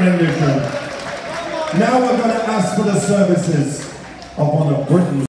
Now we're going to ask for the services of one of Britain's